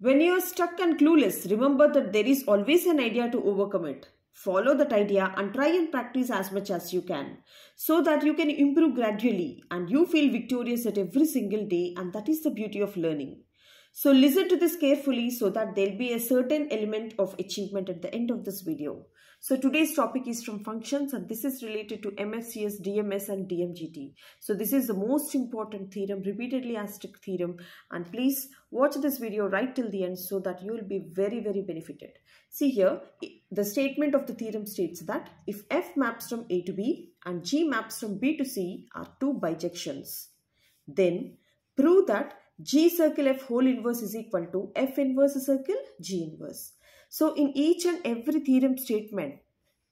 When you are stuck and clueless, remember that there is always an idea to overcome it. Follow that idea and try and practice as much as you can so that you can improve gradually and you feel victorious at every single day and that is the beauty of learning. So listen to this carefully so that there will be a certain element of achievement at the end of this video. So today's topic is from functions and this is related to MFCS, DMS and DMGT. So this is the most important theorem, repeatedly asked theorem and please watch this video right till the end so that you will be very very benefited. See here, the statement of the theorem states that if F maps from A to B and G maps from B to C are two bijections, then prove that G circle F whole inverse is equal to F inverse circle G inverse. So in each and every theorem statement,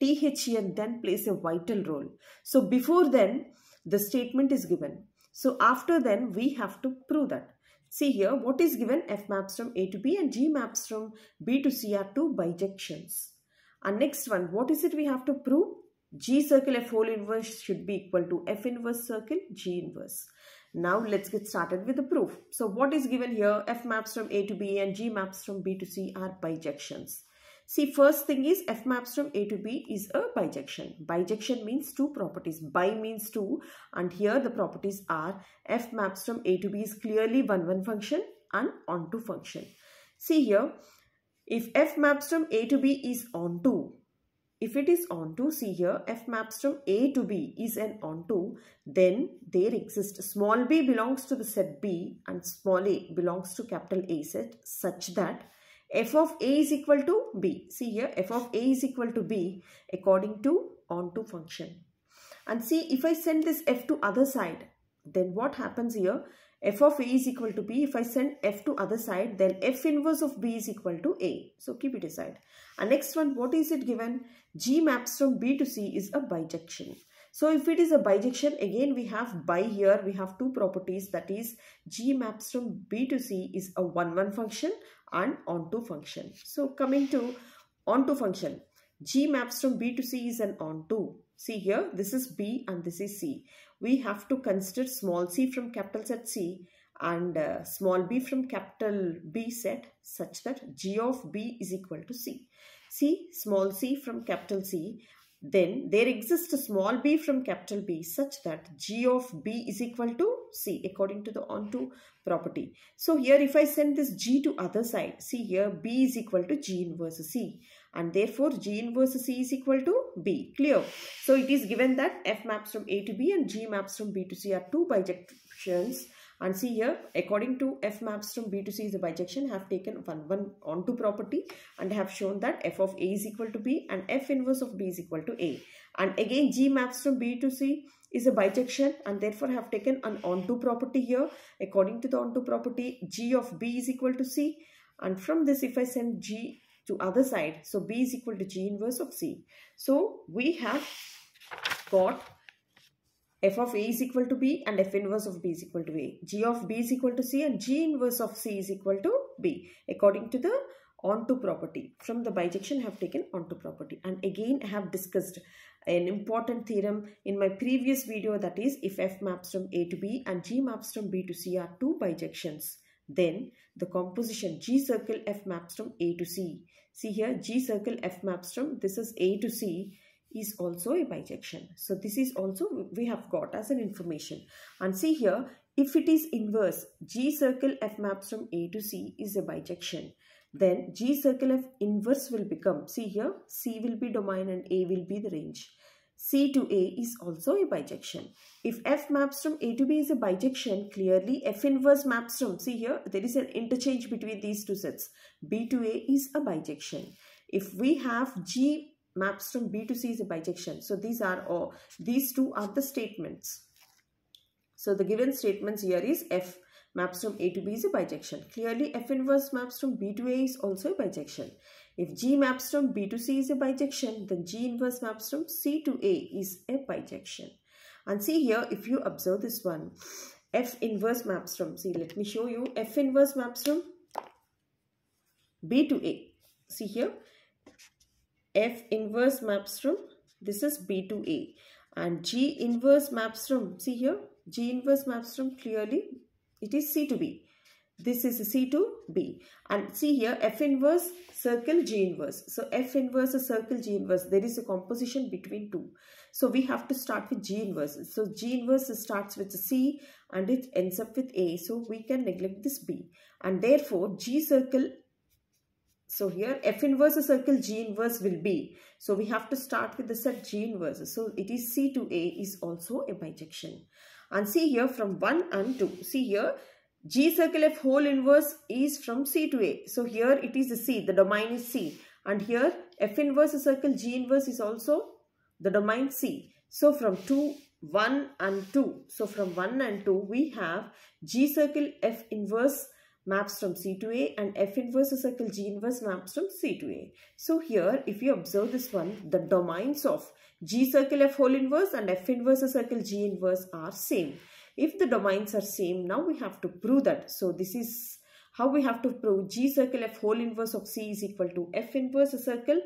THN then plays a vital role. So before then, the statement is given. So after then, we have to prove that. See here, what is given? F maps from A to B and G maps from B to C are two bijections. And next one, what is it we have to prove? G circle F whole inverse should be equal to F inverse circle G inverse. Now let's get started with the proof. So what is given here? F maps from A to B and G maps from B to C are bijections. See first thing is F maps from A to B is a bijection. Bijection means two properties. Bi means two and here the properties are F maps from A to B is clearly one one function and onto function. See here if F maps from A to B is onto if it is onto, see here, f maps from A to B is an onto, then there exists small b belongs to the set B and small a belongs to capital A set such that f of A is equal to B. See here, f of A is equal to B according to onto function. And see, if I send this f to other side, then what happens here? F of a is equal to b. If I send f to other side, then f inverse of b is equal to a. So keep it aside. And next one, what is it given? G maps from b to c is a bijection. So if it is a bijection, again we have bi here, we have two properties that is G maps from B to C is a 1-1 function and onto function. So coming to onto function, G maps from B to C is an onto. See here, this is B and this is C. We have to consider small c from capital set C and uh, small b from capital B set such that G of B is equal to C. See small c from capital C then there exists a small b from capital B such that g of b is equal to c according to the onto property. So here if I send this g to other side, see here b is equal to g inverse c and therefore g inverse c is equal to b. Clear? So it is given that f maps from a to b and g maps from b to c are two bijections and see here, according to f maps from B to C is a bijection, have taken one, one onto property and have shown that f of A is equal to B and f inverse of B is equal to A. And again, G maps from B to C is a bijection and therefore have taken an onto property here. According to the onto property, G of B is equal to C. And from this, if I send G to other side, so B is equal to G inverse of C. So we have got f of a is equal to b and f inverse of b is equal to a. g of b is equal to c and g inverse of c is equal to b according to the onto property. From the bijection I have taken onto property and again I have discussed an important theorem in my previous video that is if f maps from a to b and g maps from b to c are two bijections then the composition g circle f maps from a to c. See here g circle f maps from this is a to c is also a bijection. So this is also we have got as an information. And see here, if it is inverse, G circle F maps from A to C is a bijection. Then G circle F inverse will become, see here, C will be domain and A will be the range. C to A is also a bijection. If F maps from A to B is a bijection, clearly F inverse maps from, see here, there is an interchange between these two sets. B to A is a bijection. If we have G maps from B to C is a bijection. So these are all, these two are the statements. So the given statements here is F maps from A to B is a bijection. Clearly F inverse maps from B to A is also a bijection. If G maps from B to C is a bijection, then G inverse maps from C to A is a bijection. And see here, if you observe this one, F inverse maps from, see let me show you, F inverse maps from B to A. See here, F inverse maps from this is B to A and G inverse maps from see here G inverse maps from clearly it is C to B. this is C to B. And see here F inverse circle G inverse. So F inverse is circle G inverse. There is a composition between two. So we have to start with G inverse. So G inverse starts with C and it ends up with A. So we can neglect this B. And therefore G circle so here F inverse circle G inverse will be. So we have to start with the set G inverse. So it is C to A is also a bijection. And see here from 1 and 2. See here G circle F whole inverse is from C to A. So here it is C, the domain is C. And here F inverse circle G inverse is also the domain C. So from 2, 1 and 2. So from 1 and 2 we have G circle F inverse maps from C to A and F inverse circle G inverse maps from C to A. So here if you observe this one the domains of G circle F whole inverse and F inverse circle G inverse are same. If the domains are same, now we have to prove that. So this is how we have to prove G circle F whole inverse of C is equal to F inverse circle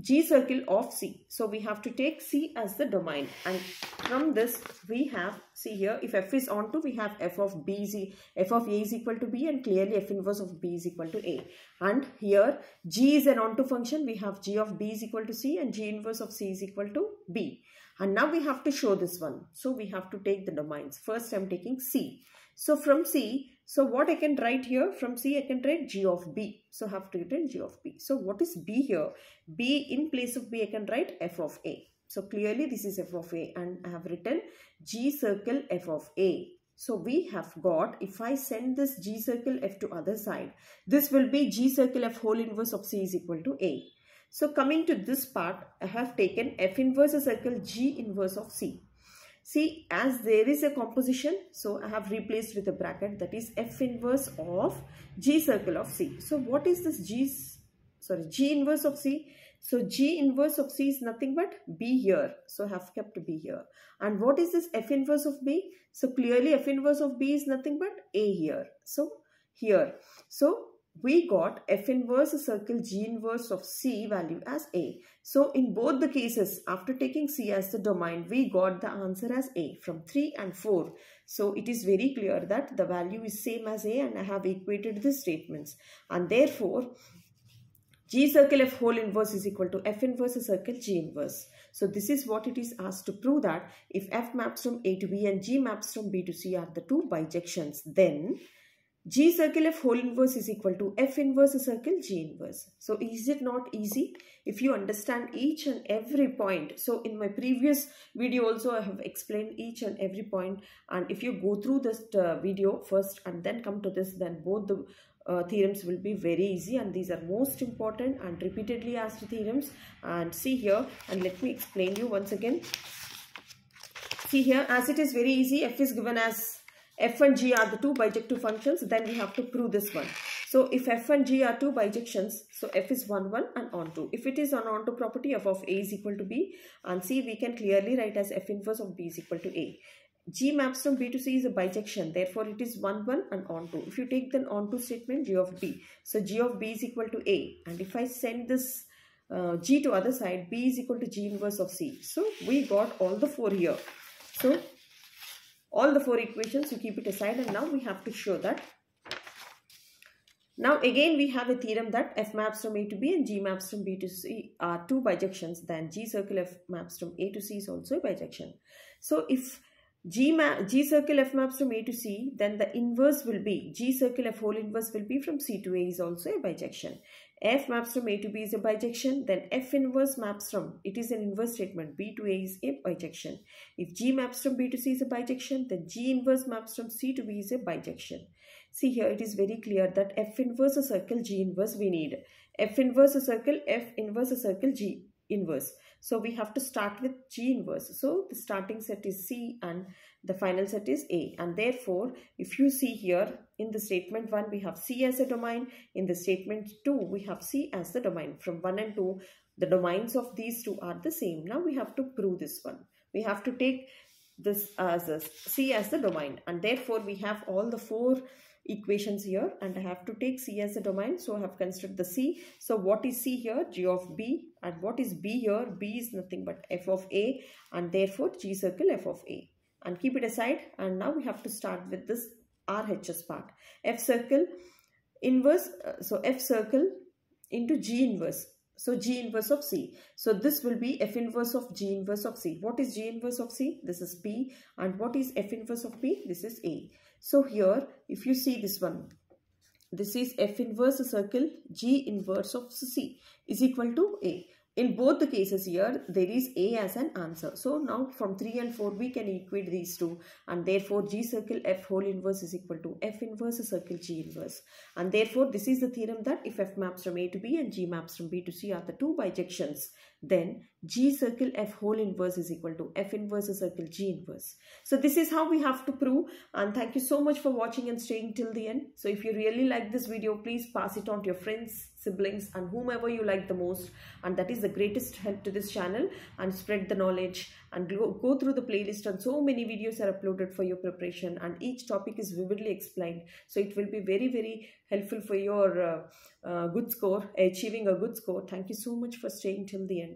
G circle of C. So we have to take C as the domain and from this we have, see here, if F is onto we have F of B is, F of A is equal to B and clearly F inverse of B is equal to A. And here G is an onto function, we have G of B is equal to C and G inverse of C is equal to B. And now we have to show this one. So we have to take the domains. First I am taking C. So from C, so what I can write here from C, I can write G of B. So I have to write G of B. So what is B here? B in place of B, I can write F of A. So clearly this is F of A and I have written G circle F of A. So we have got, if I send this G circle F to other side, this will be G circle F whole inverse of C is equal to A. So coming to this part, I have taken F inverse circle G inverse of C. See, as there is a composition, so I have replaced with a bracket that is F inverse of G circle of C. So what is this G, sorry, G inverse of C? So G inverse of C is nothing but B here. So I have kept B here. And what is this F inverse of B? So clearly F inverse of B is nothing but A here. So here. So we got f inverse a circle g inverse of c value as a. So in both the cases, after taking c as the domain, we got the answer as a from 3 and 4. So it is very clear that the value is same as a and I have equated the statements. And therefore, g circle f whole inverse is equal to f inverse a circle g inverse. So this is what it is asked to prove that if f maps from a to b and g maps from b to c are the two bijections, then G circle F whole inverse is equal to F inverse a circle G inverse. So is it not easy? If you understand each and every point. So in my previous video also I have explained each and every point. point and if you go through this uh, video first and then come to this then both the uh, theorems will be very easy and these are most important and repeatedly asked theorems and see here and let me explain you once again. See here as it is very easy f is given as f and g are the two bijective functions, then we have to prove this one. So if f and g are two bijections, so f is 1, 1 and onto. If it is an onto property, f of a is equal to b and c we can clearly write as f inverse of b is equal to a. G maps from B to C is a bijection. Therefore, it is 1, 1 and onto. If you take the onto statement, G of B. So, G of B is equal to A. And if I send this uh, G to other side, B is equal to G inverse of C. So, we got all the four here. So, all the four equations you keep it aside and now we have to show that. Now again we have a theorem that f maps from a to b and g maps from b to c are two bijections then g circle f maps from a to c is also a bijection. So if G, map, G circle F maps from A to C, then the inverse will be, G circle F whole inverse will be from C to A is also a bijection. F maps from A to B is a bijection, then F inverse maps from, it is an inverse statement, B to A is a bijection. If G maps from B to C is a bijection, then G inverse maps from C to B is a bijection. See here, it is very clear that F inverse a circle, G inverse we need. F inverse a circle, F inverse a circle, G inverse. So we have to start with G inverse. So the starting set is C and the final set is A. And therefore, if you see here in the statement 1, we have C as a domain. In the statement 2, we have C as the domain. From 1 and 2, the domains of these two are the same. Now we have to prove this one. We have to take this as a C as the domain. And therefore, we have all the four equations here and I have to take C as a domain. So I have constructed the C. So what is C here? G of B. And what is B here? B is nothing but f of A and therefore G circle f of A. And keep it aside and now we have to start with this RHS part. F circle inverse, uh, so F circle into G inverse. So G inverse of C. So this will be F inverse of G inverse of C. What is G inverse of C? This is P. And what is F inverse of P? This is A. So here, if you see this one, this is F inverse circle G inverse of C is equal to A. In both the cases here, there is A as an answer. So now from 3 and 4, we can equate these two. And therefore, G circle F whole inverse is equal to F inverse circle G inverse. And therefore, this is the theorem that if F maps from A to B and G maps from B to C are the two bijections, then G circle F whole inverse is equal to F inverse circle G inverse. So this is how we have to prove. And thank you so much for watching and staying till the end. So if you really like this video, please pass it on to your friends, siblings and whomever you like the most and that is the greatest help to this channel and spread the knowledge and go, go through the playlist and so many videos are uploaded for your preparation and each topic is vividly explained so it will be very very helpful for your uh, uh, good score achieving a good score thank you so much for staying till the end